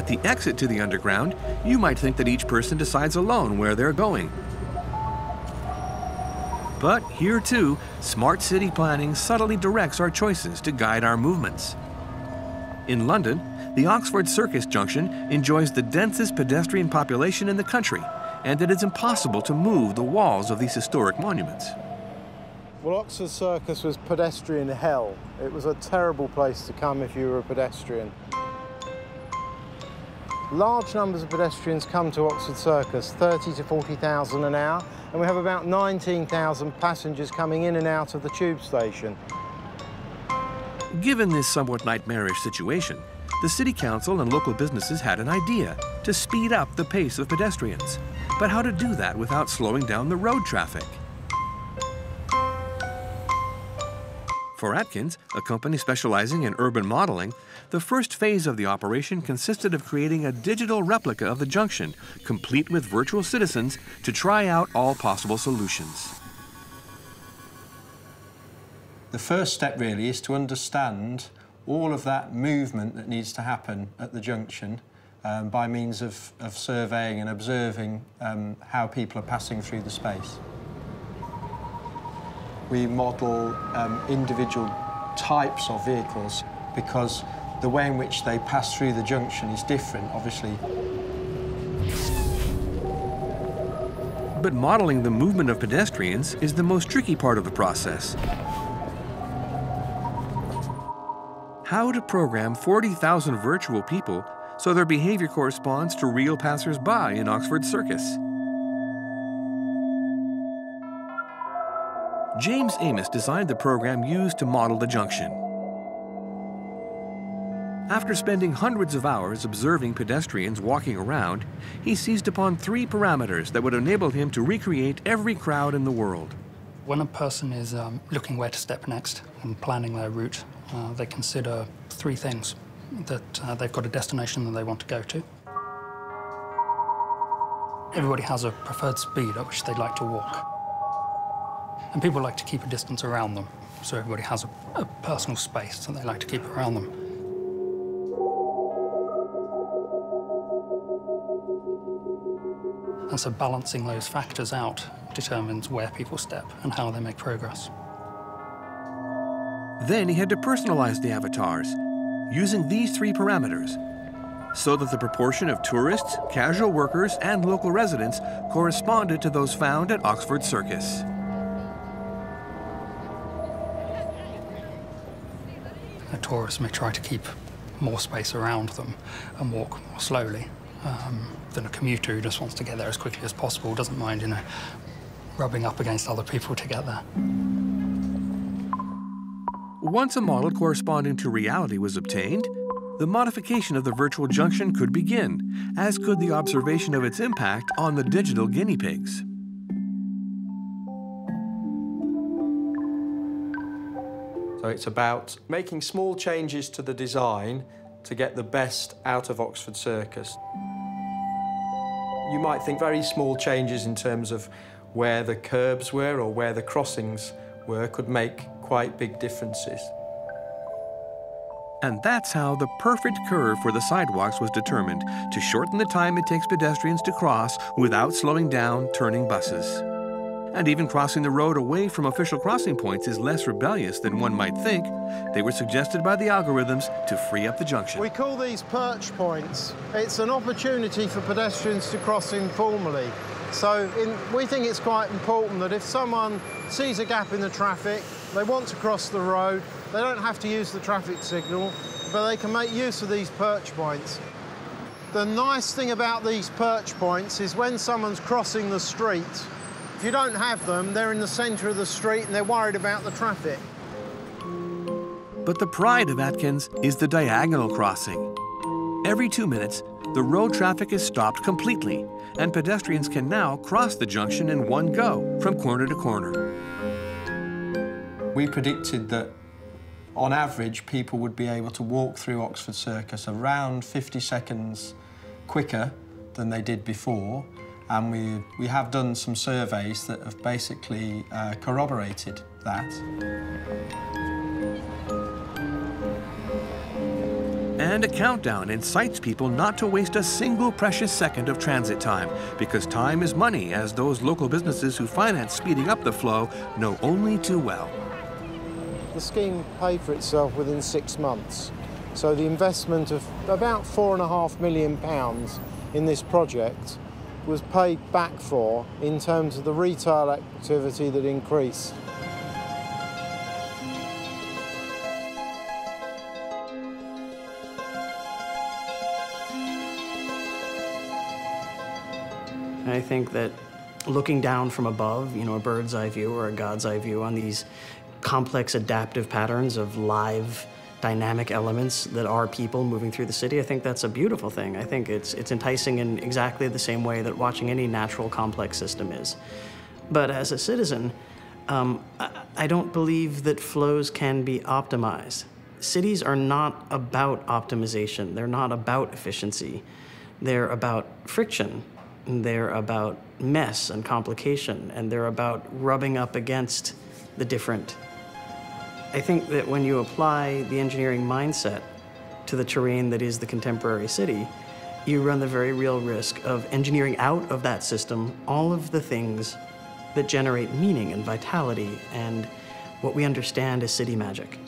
At the exit to the underground, you might think that each person decides alone where they're going. But here too, smart city planning subtly directs our choices to guide our movements. In London, the Oxford Circus Junction enjoys the densest pedestrian population in the country, and it is impossible to move the walls of these historic monuments. Well, Oxford Circus was pedestrian hell. It was a terrible place to come if you were a pedestrian. Large numbers of pedestrians come to Oxford Circus, 30 to 40,000 an hour, and we have about 19,000 passengers coming in and out of the tube station. Given this somewhat nightmarish situation, the City Council and local businesses had an idea to speed up the pace of pedestrians. But how to do that without slowing down the road traffic? For Atkins, a company specializing in urban modeling, the first phase of the operation consisted of creating a digital replica of the junction, complete with virtual citizens, to try out all possible solutions. The first step really is to understand all of that movement that needs to happen at the junction um, by means of, of, surveying and observing um, how people are passing through the space. We model um, individual types of vehicles because the way in which they pass through the junction is different, obviously. But modeling the movement of pedestrians is the most tricky part of the process. How to program 40,000 virtual people so their behavior corresponds to real passers-by in Oxford Circus. James Amos designed the program used to model the junction. After spending hundreds of hours observing pedestrians walking around, he seized upon three parameters that would enable him to recreate every crowd in the world. When a person is um, looking where to step next and planning their route, uh, they consider three things. That uh, they've got a destination that they want to go to. Everybody has a preferred speed at which they'd like to walk. And people like to keep a distance around them, so everybody has a, a personal space that they like to keep around them. And so balancing those factors out determines where people step and how they make progress. Then he had to personalize the avatars using these three parameters so that the proportion of tourists, casual workers, and local residents corresponded to those found at Oxford Circus. A tourist may try to keep more space around them and walk more slowly um, than a commuter who just wants to get there as quickly as possible, doesn't mind, you know, rubbing up against other people to get there. Once a model corresponding to reality was obtained, the modification of the virtual junction could begin, as could the observation of its impact on the digital guinea pigs. So it's about making small changes to the design to get the best out of Oxford Circus. You might think very small changes in terms of where the curbs were or where the crossings were could make quite big differences. And that's how the perfect curve for the sidewalks was determined to shorten the time it takes pedestrians to cross without slowing down turning buses. And even crossing the road away from official crossing points is less rebellious than one might think. They were suggested by the algorithms to free up the junction. We call these perch points. It's an opportunity for pedestrians to cross informally. So in, we think it's quite important that if someone sees a gap in the traffic, they want to cross the road, they don't have to use the traffic signal, but they can make use of these perch points. The nice thing about these perch points is when someone's crossing the street, if you don't have them, they're in the centre of the street and they're worried about the traffic. But the pride of Atkins is the diagonal crossing. Every two minutes, the road traffic is stopped completely, and pedestrians can now cross the junction in one go, from corner to corner. We predicted that on average, people would be able to walk through Oxford Circus around 50 seconds quicker than they did before. And we, we have done some surveys that have basically uh, corroborated that. And a countdown incites people not to waste a single precious second of transit time, because time is money, as those local businesses who finance speeding up the flow know only too well. The scheme paid for itself within six months. So the investment of about four and a half million pounds in this project was paid back for in terms of the retail activity that increased. I think that looking down from above, you know, a bird's eye view or a God's eye view on these complex adaptive patterns of live dynamic elements that are people moving through the city, I think that's a beautiful thing. I think it's, it's enticing in exactly the same way that watching any natural complex system is. But as a citizen, um, I, I don't believe that flows can be optimized. Cities are not about optimization. They're not about efficiency. They're about friction. They're about mess and complication. And they're about rubbing up against the different I think that when you apply the engineering mindset to the terrain that is the contemporary city, you run the very real risk of engineering out of that system all of the things that generate meaning and vitality and what we understand as city magic.